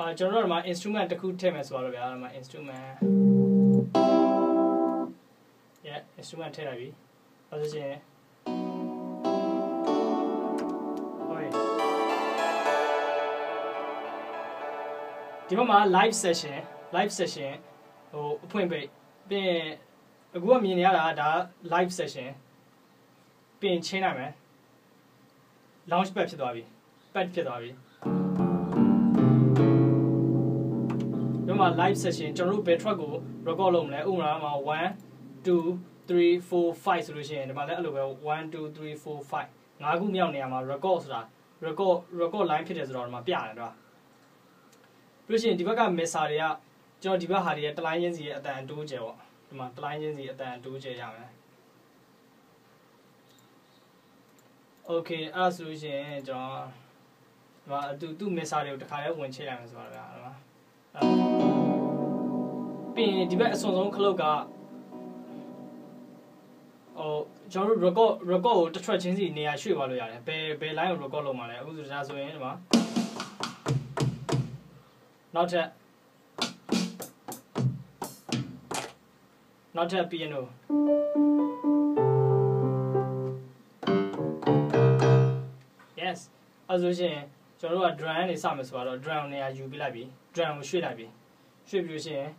အာကျွန်တော်တို့ဒီမှာ instrument တစ်ခုထည့်မယ်ဆိုတော့ဗျာဒီမှာ instrument yeah instrument ထည့်လိုက်ပြီအဲဒါဆိုရင်ဟိုဒီမှာ live session live session ဟိုအဖွင့်ပိတ်ပြီးရင်အခုကမြင်နေရတာဒါ live session ပြီးရင်ချင်းနိုင်မယ် launch pad ဖြစ်သွားပြီ pad ဖြစ်သွားပြီ မှာ live session ကျွန်တော်တို့ဘယ် track ကို record လုပ်မလဲဥပမာမှာ1 2 3 4 5ဆိုလို့ရှိရင်ဒီမှာလည်းအဲ့လိုပဲ1 2 3 4 5ငါးခုမြောက်နေရမှာ record ဆိုတာ record record line ဖြစ်တယ်ဆိုတော့ဒီမှာပြရတယ်တော့ပြီးလို့ရှိရင်ဒီဘက်က mixer တွေကကျွန်တော်ဒီဘက်ဟာတွေရဲ့တလိုင်းချင်းစီရဲ့အတန်အတိုးကျယ်ပေါ့ဒီမှာတလိုင်းချင်းစီအတန်အတိုးကျယ်ရမယ် Okay အဲ့ဒါဆိုလို့ရှိရင်ကျွန်တော်ဒီမှာသူသူ့ mixer တွေကိုတစ်ခါလေးဝင်ချိလိုက်မယ်ဆိုတော့ဗျာဒီမှာ ပြီးရင်ဒီဘက်အစွန်ဆုံးခလုတ်ကဟိုကျွန်တော်တို့ record record ကိုတစ်ထွက်ချင်းစီနေရာရွှေ့သွားလို့ရတယ်ဘယ်ဘယ် line ကို record လုပ်မှာလဲအခုဆိုဒါဆိုရင်ဒီမှာနောက်ထပ်နောက်ထပ် piano yes အဲဆိုရှင်ကျွန်တော်တို့က drum နေစမယ်ဆိုတော့ drum နေရာယူပြလိုက်ပြီ drum ကိုရွှေ့လိုက်ပြီရွှေ့ပြီးလို့ရှိရင်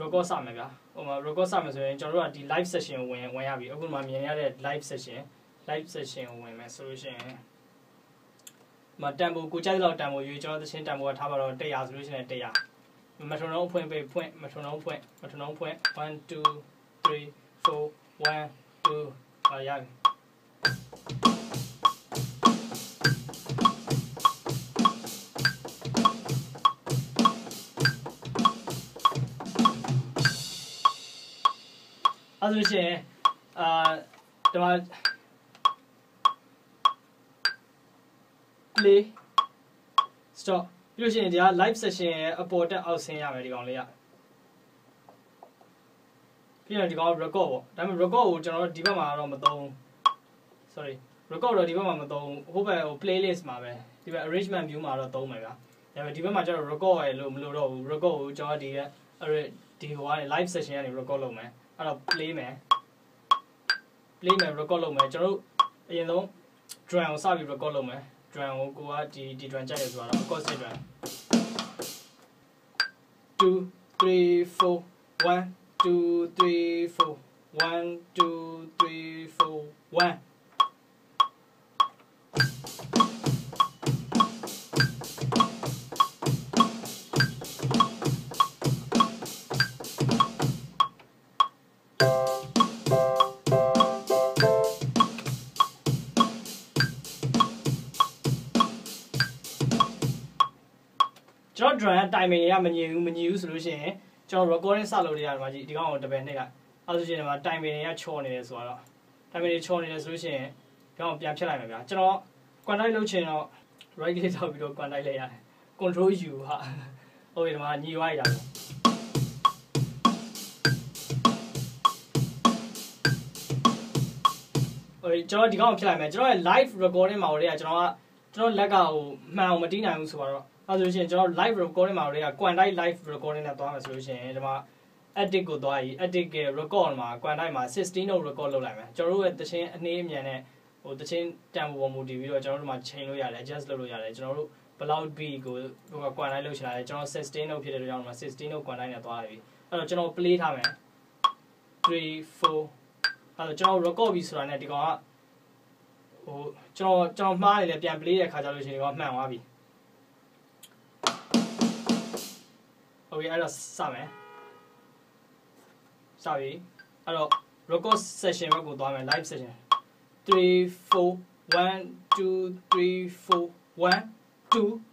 record စမယ်ဗျာဟိုမှာ record စမယ်ဆိုရင်ကျွန်တော်တို့ကဒီ live session ကိုဝင်ဝင်ရပြီအခုမှမြင်ရတဲ့ live session live session ကိုဝင်မယ်ဆိုလို့ရှိရင်မတန်ဖိုကိုကြိုက်လောက်တန်ဖိုရွေးကျွန်တော်သချင်းတန်ဖိုကထားပါတော့100ဆိုလို့ရှိရင်100မထုံလုံးဖွင့်ပေးဖွင့်မထုံလုံးဖွင့်မထုံလုံးဖွင့်1 2 3 4 1 2အာရပြီ အဲဆိုရှင်အာဒီမှာ play stop ပြီးလို့ရှိရင်ဒီက live session ရဲ့အပေါ်တက်အောက်ဆင်းရမယ်ဒီကောင်လေးရပြီးတော့ဒီကောင် record ပေါ့ဒါပေမဲ့ record ကိုကျွန်တော်တို့ဒီဘက်မှာတော့မသုံး sorry record တော့ဒီဘက်မှာမသုံးဟိုဘက်ဟို playlist မှာပဲဒီဘက် arrangement view မှာတော့သုံးမယ်ဗျာဒါပေမဲ့ဒီဘက်မှာကျတော့ record ရလို့မလို့တော့ဘူး record ကိုကျွန်တော်ဒီရဲ့ဒီဟိုကနေ live session ကနေ record လုပ်မယ် အဲ့တော့ play မယ် play မယ် record လုပ်မယ်ကျွန်တော်တို့အရင်ဆုံး drum ကိုစပြီး record လုပ်မယ် drum ကိုကိုကဒီဒီ drum ကြိုက်ရဆိုတော့ acoustic drum 2 3 4 1 2 3 4 1 2 3 4 1 ကျွန်တော် drum timing တွေကမညီဘူးမညီဘူးဆိုလို့ရှိရင်ကျွန်တော် recording စလုပ်ရတာမှာဒီကောင်ကိုတပယ်နှိပ်လိုက်အဲဆိုရှင်ဒီမှာ timing တွေကချော်နေတယ်ဆိုတော့ timing တွေချော်နေတယ်ဆိုလို့ရှိရင်ဒီကောင်ပြန်ဖြတ်လိုက်မယ်ဗျာကျွန်တော် quantite လုပ်ချင်တော့ right click ထောက်ပြီးတော့ quantite လိုက်ရတယ် control u ဟာဟုတ်ပြီဒီမှာညီသွားရတာဟိုကျွန်တော်ဒီကောင်ဖြတ်လိုက်မယ်ကျွန်တော်ရဲ့ live recording မှာဟိုတည်းကကျွန်တော်ကကျွန်တော်လက်ကဟိုမှန်အောင်မတီးနိုင်ဘူးဆိုတော့ အဲဆိုရှင်ကျွန်တော် live recording မှာတွေက quantite live recording နဲ့သွားမယ်ဆိုလို့ရှိရင်ဒီမှာ edit ကိုသွားပြီး edit က record မှာ quantite မှာ16 note record လုပ်လိုက်မယ်ကျွန်တော်တို့ရဲ့တခြင်းအနည်းအမြန်နဲ့ဟိုတခြင်းတန်ဖိုးပေါ်မူတည်ပြီးတော့ကျွန်တော်တို့မှာ chain လို့ရတယ် adjust လုပ်လို့ရတယ်ကျွန်တော်တို့ဘယ်လောက် beat ကိုဟိုက quantite လုပ်ချင်တာလဲကျွန်တော်16 note ဖြစ်တဲ့ကြောင့်မှာ16 note quantite နဲ့သွားလိုက်ပြီအဲ့တော့ကျွန်တော် play ထားမယ်3 4အဲ့တော့ကျွန်တော် record ပြီဆိုတာနဲ့ဒီကောင်ကဟိုကျွန်တော်ကျွန်တော်မှားနေလဲပြန် play တဲ့ခါကျလို့ရှိရင်ဒီကောင်မှန်သွားပြီ โอเคအဲ့တော့စမယ်စပြီအဲ့တော့ record session ဘက်ကိုသွားမယ် live session 3 4 1 2 3 4 1 2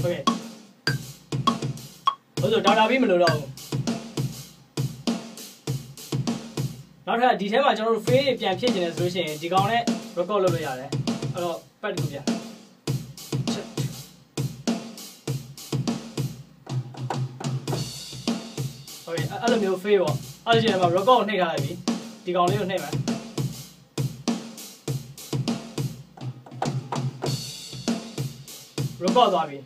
โอเคဘယ်လိုဒေါက်တာပြီးမလို့တော့ဘူးနောက်ထပ်ဒီထဲမှာကျွန်တော်တို့ fail ပြန်ဖြစ်နေတယ်ဆိုလို့ရှိရင်ဒီကောင်နဲ့ record လုပ်လို့ရတယ်အဲ့တော့ပတ်တူပြန်โอเคအဲ့လိုမျိုး fail ပေါ့အဲ့ဒီချိန်မှာ record ကိုနှိပ်ထားလိုက်ပြီဒီကောင်လေးကိုနှိပ်မယ် record သွားပြီ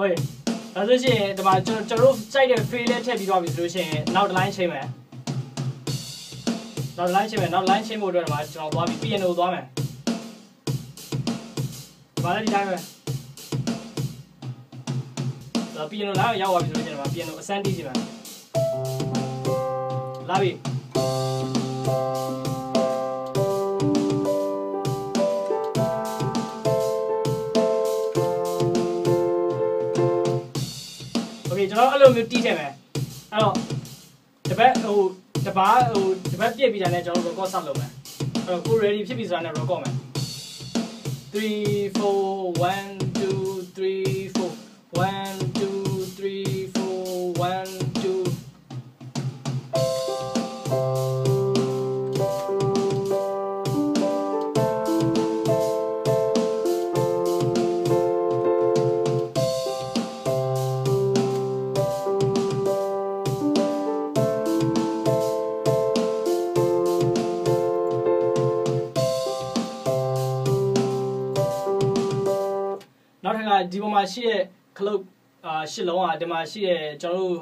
ဟုတ်ဒါဆိုရှင်ဒီမှာကျွန်တော်တို့စိုက်တဲ့ fail လေးထည့်ပြီးသွားပြီဆိုလို့ရှင်နောက်တစ်လိုင်းချိန်မယ်နောက်တစ်လိုင်းချိန်မယ်နောက် line ချိန်ဖို့အတွက်ဒီမှာကျွန်တော်သွားပြီး piano သွားမယ်ဘာလဲဒီတိုင်းပဲဒါ piano လာရောက်သွားပြီဆိုလို့ရှင်ဒီမှာ piano အစမ်းတီးချိန်မယ်လာပြီ တော်အဲ့လိုမျိုးတီးထည့်မယ်အဲ့တော့တပတ်ဟိုတပားဟိုတပတ်ပြည့်ပြီးတာနဲ့ကျွန်တော် record ဆက်လုပ်မယ်အဲ့တော့ကို ready ဖြစ်ပြီဆိုတာနဲ့ record မယ်3 4 1 ဒီပေါ်မှာရှိတဲ့ cloud အာရှစ်လုံးอ่ะဒီမှာရှိတဲ့ကျွန်တော်တို့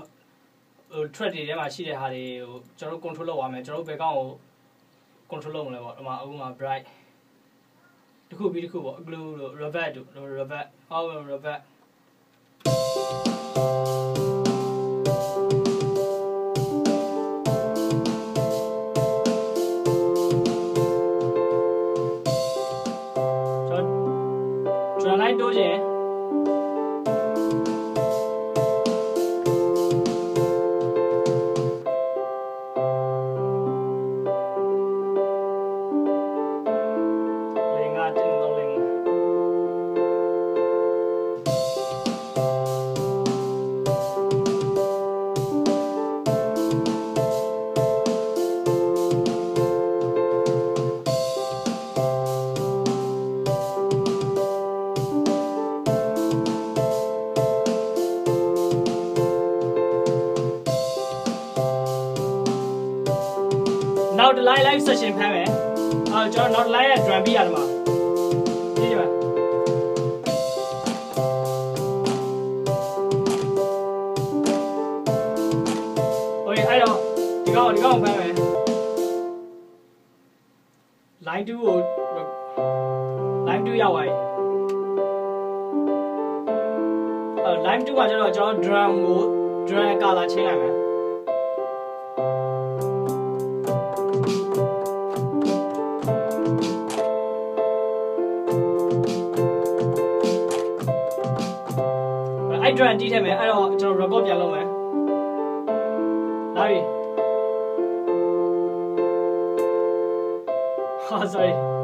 ဟို thread တွေထဲမှာရှိတဲ့ဟာတွေကိုကျွန်တော်တို့ control လုပ်ရမယ်ကျွန်တော်တို့ဘယ်ကောင်ကို control လုပ်မလဲပေါ့ဒီမှာအခုမှာ bright တစ်ခုပြီးတစ်ခုပေါ့ glue တို့ revert တို့ revert အော် revert ကျွန်တော်ကျွန်တော်လိုက်တိုးခြင်း နောက်တစ် live live session ဖမ်းမယ်အော်ကျွန်တော်နောက်တစ် live ရဲ့ drum beat ရတယ်မှာကြည့်ကြပါောက်ဒီကောင်ဖမ်းမယ် line 2ကို line 2ရောက်ပါပြီအဲ line 2ကကျတော့ကျွန်တော် drum ကို drum ကလာချင်းလိုက်မယ် အဲ့ drum တီးထည့်မယ်အဲ့တော့ကျွန်တော် record ပြန်လုပ်မယ်လာပြီဟာ sorry